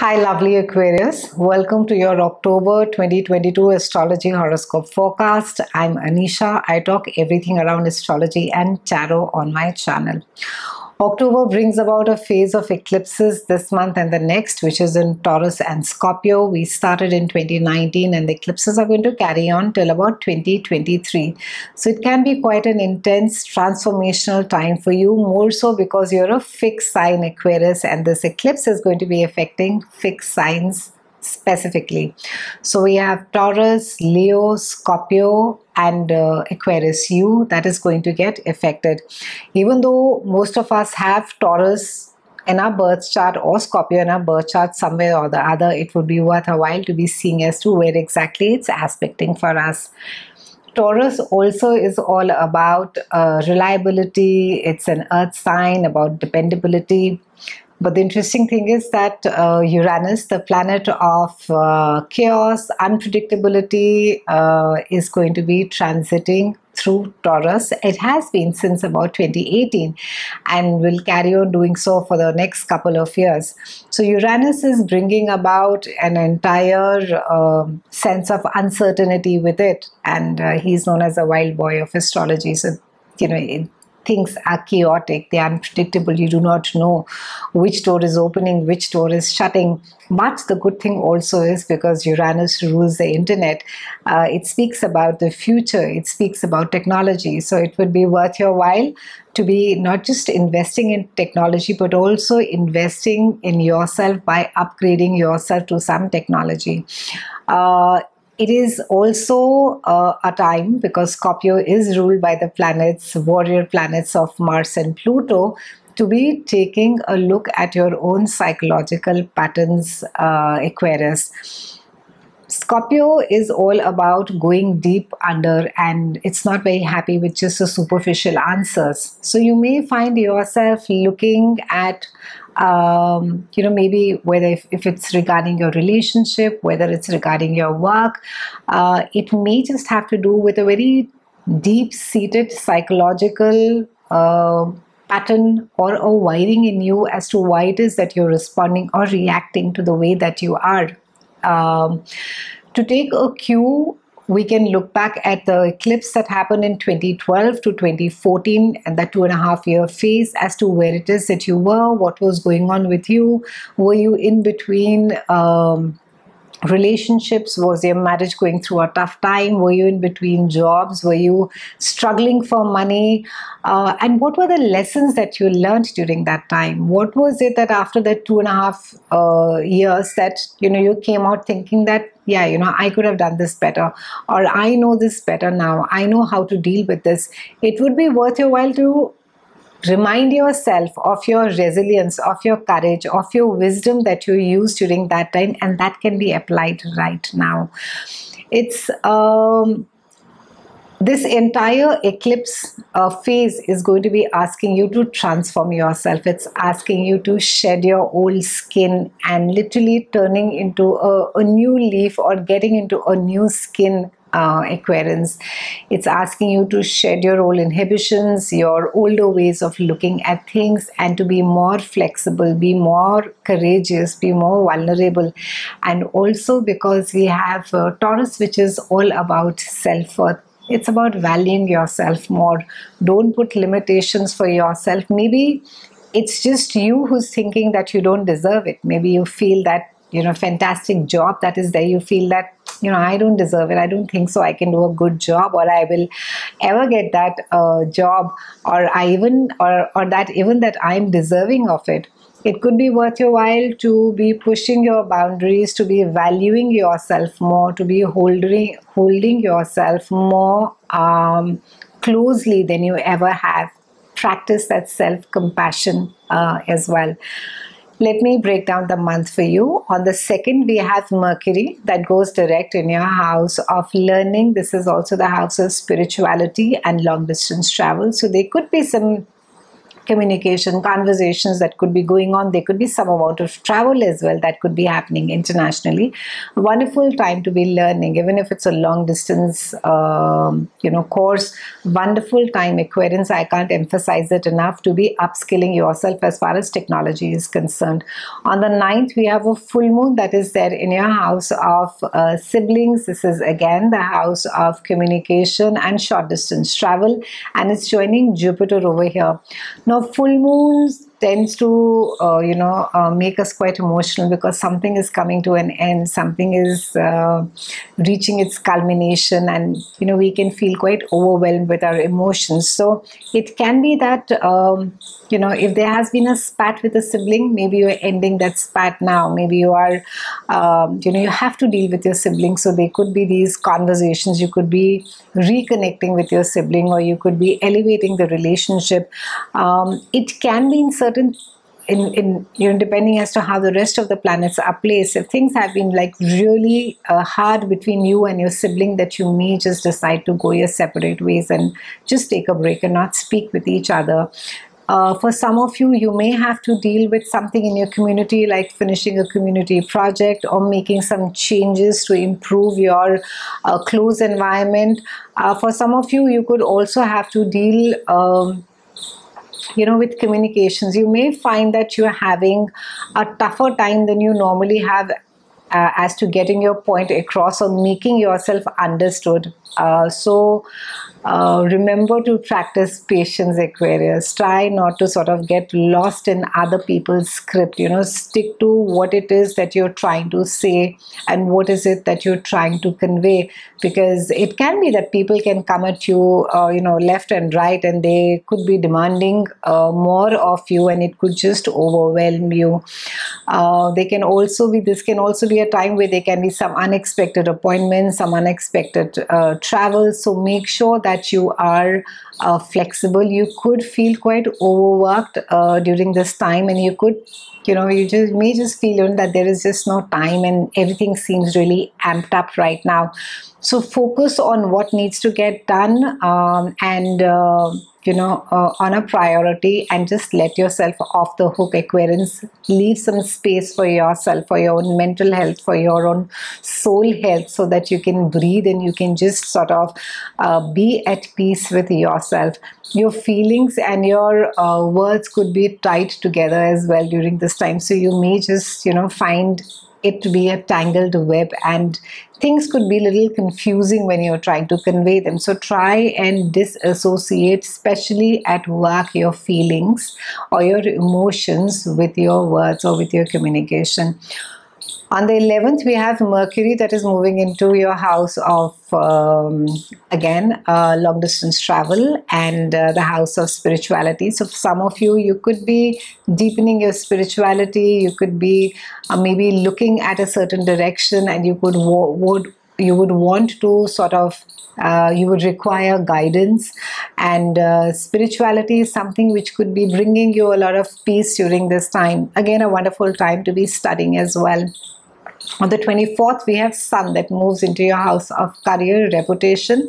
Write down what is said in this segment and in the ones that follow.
Hi, lovely Aquarius. Welcome to your October 2022 astrology horoscope forecast. I'm Anisha. I talk everything around astrology and tarot on my channel. October brings about a phase of eclipses this month and the next, which is in Taurus and Scorpio. We started in 2019 and the eclipses are going to carry on till about 2023. So it can be quite an intense transformational time for you, more so because you're a fixed sign Aquarius and this eclipse is going to be affecting fixed signs specifically. So we have Taurus, Leo, Scorpio, and uh, Aquarius U that is going to get affected. Even though most of us have Taurus in our birth chart or Scorpio in our birth chart somewhere or the other, it would be worth a while to be seeing as to where exactly it's aspecting for us. Taurus also is all about uh, reliability, it's an earth sign, about dependability. But the interesting thing is that uh, Uranus, the planet of uh, chaos, unpredictability, uh, is going to be transiting through Taurus. It has been since about 2018 and will carry on doing so for the next couple of years. So Uranus is bringing about an entire um, sense of uncertainty with it and uh, he's known as a wild boy of astrology. So, you know, it, things are chaotic, they are unpredictable, you do not know which door is opening, which door is shutting. But the good thing also is because Uranus rules the internet, uh, it speaks about the future, it speaks about technology. So it would be worth your while to be not just investing in technology, but also investing in yourself by upgrading yourself to some technology. Uh, it is also uh, a time because Scorpio is ruled by the planets, warrior planets of Mars and Pluto, to be taking a look at your own psychological patterns, uh, Aquarius. Scorpio is all about going deep under and it's not very happy with just the superficial answers. So you may find yourself looking at um, you know, maybe whether if, if, it's regarding your relationship, whether it's regarding your work, uh, it may just have to do with a very deep-seated psychological uh, pattern or a wiring in you as to why it is that you're responding or reacting to the way that you are. Um, to take a cue we can look back at the eclipse that happened in 2012 to 2014 and that two and a half year phase as to where it is that you were, what was going on with you. Were you in between um, relationships? Was your marriage going through a tough time? Were you in between jobs? Were you struggling for money? Uh, and what were the lessons that you learned during that time? What was it that after that two and a half uh, years that you know you came out thinking that yeah, you know, I could have done this better, or I know this better now, I know how to deal with this, it would be worth your while to remind yourself of your resilience, of your courage, of your wisdom that you used during that time, and that can be applied right now. It's um, this entire eclipse uh, phase is going to be asking you to transform yourself. It's asking you to shed your old skin and literally turning into a, a new leaf or getting into a new skin uh, Aquarians. It's asking you to shed your old inhibitions, your older ways of looking at things, and to be more flexible, be more courageous, be more vulnerable. And also because we have uh, Taurus, which is all about self worth it's about valuing yourself more. Don't put limitations for yourself. Maybe it's just you who's thinking that you don't deserve it. Maybe you feel that, you know, fantastic job that is there. You feel that, you know, I don't deserve it. I don't think so. I can do a good job or I will ever get that uh, job or I even, or, or that even that I'm deserving of it it could be worth your while to be pushing your boundaries, to be valuing yourself more, to be holding holding yourself more um, closely than you ever have. Practice that self compassion uh, as well. Let me break down the month for you. On the second, we have Mercury that goes direct in your house of learning. This is also the house of spirituality and long distance travel. So there could be some communication, conversations that could be going on. There could be some amount of travel as well that could be happening internationally. A wonderful time to be learning, even if it's a long distance, um, you know, course. Wonderful time, Aquarians. I can't emphasize it enough to be upskilling yourself as far as technology is concerned. On the 9th, we have a full moon that is there in your house of uh, siblings. This is again the house of communication and short distance travel, and it's joining Jupiter over here. Now, full moons tends to uh, you know uh, make us quite emotional because something is coming to an end something is uh, reaching its culmination and you know we can feel quite overwhelmed with our emotions. So it can be that um, you know if there has been a spat with a sibling maybe you're ending that spat now. Maybe you are um, you know you have to deal with your sibling. So there could be these conversations. You could be reconnecting with your sibling or you could be elevating the relationship. Um, it can be in certain certain in, in you know depending as to how the rest of the planets are placed if things have been like really uh, hard between you and your sibling that you may just decide to go your separate ways and just take a break and not speak with each other uh, for some of you, you may have to deal with something in your community like finishing a community project or making some changes to improve your uh, close environment. Uh, for some of you, you could also have to deal um, you know with communications you may find that you're having a tougher time than you normally have uh, as to getting your point across or making yourself understood. Uh, so uh, remember to practice patience, Aquarius. Try not to sort of get lost in other people's script. You know, stick to what it is that you're trying to say and what is it that you're trying to convey. Because it can be that people can come at you, uh, you know, left and right, and they could be demanding uh, more of you, and it could just overwhelm you. Uh, they can also be. This can also be a time where there can be some unexpected appointments, some unexpected uh, travel. So make sure that that you are uh, flexible. You could feel quite overworked uh, during this time and you could you know you just may just feel that there is just no time and everything seems really amped up right now so focus on what needs to get done um, and uh, you know, uh, on a priority and just let yourself off the hook, Aquarians. Leave some space for yourself, for your own mental health, for your own soul health, so that you can breathe and you can just sort of uh, be at peace with yourself. Your feelings and your uh, words could be tied together as well during this time. So you may just, you know, find it to be a tangled web and things could be a little confusing when you're trying to convey them. So try and disassociate, especially at work, your feelings or your emotions with your words or with your communication. On the 11th, we have Mercury that is moving into your house of, um, again, uh, long distance travel and uh, the house of spirituality. So, for some of you, you could be deepening your spirituality, you could be uh, maybe looking at a certain direction, and you could would you would want to sort of uh, you would require guidance. And uh, spirituality is something which could be bringing you a lot of peace during this time. Again a wonderful time to be studying as well on the 24th we have sun that moves into your house of career reputation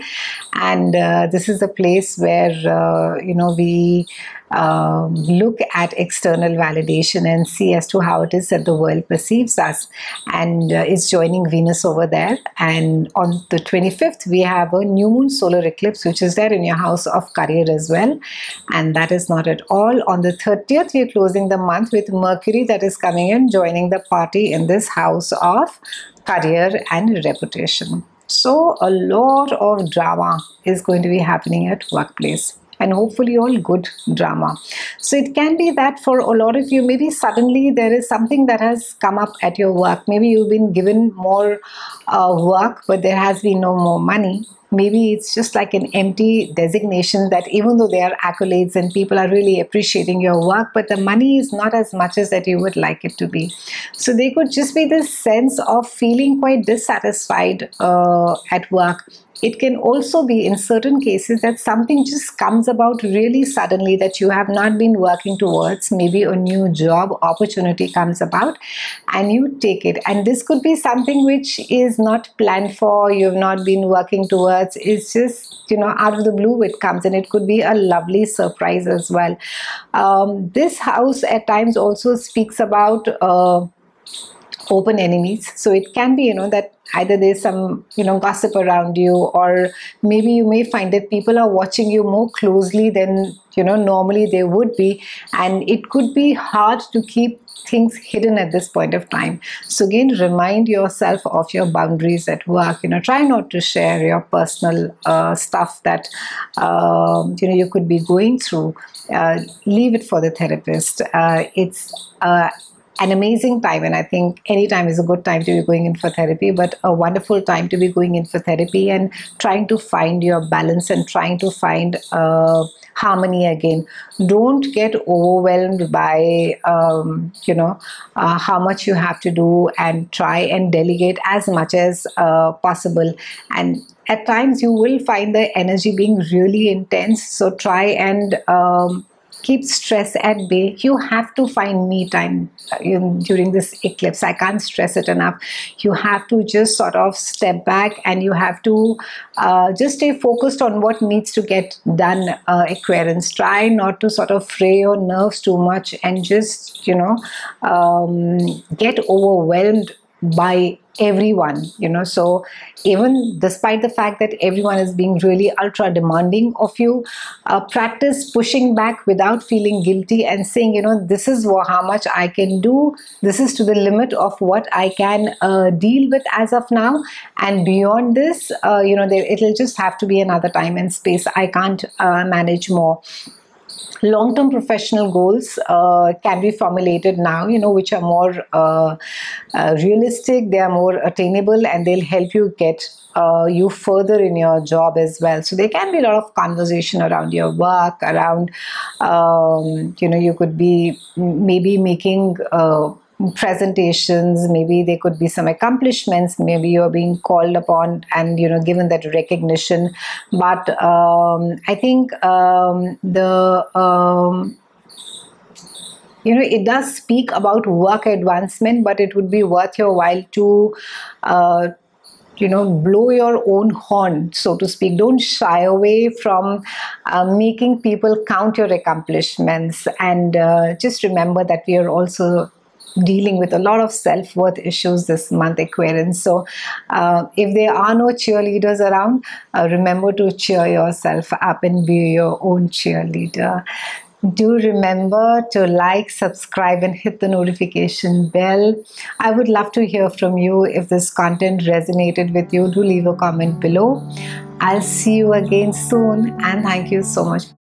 and uh, this is a place where uh, you know we um, look at external validation and see as to how it is that the world perceives us. And uh, is joining Venus over there. And on the 25th we have a new moon solar eclipse which is there in your house of career as well. And that is not at all. On the 30th we are closing the month with Mercury that is coming in joining the party in this house of career and reputation so a lot of drama is going to be happening at workplace and hopefully all good drama. So it can be that for a lot of you, maybe suddenly there is something that has come up at your work. Maybe you've been given more uh, work, but there has been no more money maybe it's just like an empty designation that even though there are accolades and people are really appreciating your work, but the money is not as much as that you would like it to be. So there could just be this sense of feeling quite dissatisfied uh, at work it can also be in certain cases that something just comes about really suddenly that you have not been working towards. Maybe a new job opportunity comes about and you take it. And this could be something which is not planned for, you have not been working towards it's, it's just you know out of the blue it comes and it could be a lovely surprise as well um, this house at times also speaks about uh, open enemies so it can be you know that either there's some you know gossip around you or maybe you may find that people are watching you more closely than you know normally they would be. And it could be hard to keep things hidden at this point of time. So again remind yourself of your boundaries at work. You know try not to share your personal uh, stuff that um, you know you could be going through. Uh, leave it for the therapist. Uh, it's uh, an amazing time and i think any time is a good time to be going in for therapy but a wonderful time to be going in for therapy and trying to find your balance and trying to find uh, harmony again. Don't get overwhelmed by um, you know uh, how much you have to do and try and delegate as much as uh, possible. And at times you will find the energy being really intense so try and um, keep stress at bay. You have to find me time uh, during this eclipse. I can't stress it enough. You have to just sort of step back and you have to uh, just stay focused on what needs to get done uh, aquarians. Try not to sort of fray your nerves too much and just you know um, get overwhelmed by everyone you know. So even despite the fact that everyone is being really ultra demanding of you uh, practice pushing back without feeling guilty and saying you know this is how much i can do. This is to the limit of what i can uh, deal with as of now. And beyond this uh, you know there, it'll just have to be another time and space. I can't uh, manage more long-term professional goals uh, can be formulated now you know which are more uh, uh, realistic they are more attainable and they'll help you get uh, you further in your job as well. So there can be a lot of conversation around your work around um, you know you could be maybe making uh, presentations maybe there could be some accomplishments maybe you're being called upon and you know given that recognition. But um, i think um, the um, you know it does speak about work advancement but it would be worth your while to uh, you know blow your own horn so to speak. Don't shy away from uh, making people count your accomplishments. And uh, just remember that we are also dealing with a lot of self-worth issues this month aquarians so uh, if there are no cheerleaders around uh, remember to cheer yourself up and be your own cheerleader. Do remember to like subscribe and hit the notification bell. I would love to hear from you. If this content resonated with you do leave a comment below. I'll see you again soon and thank you so much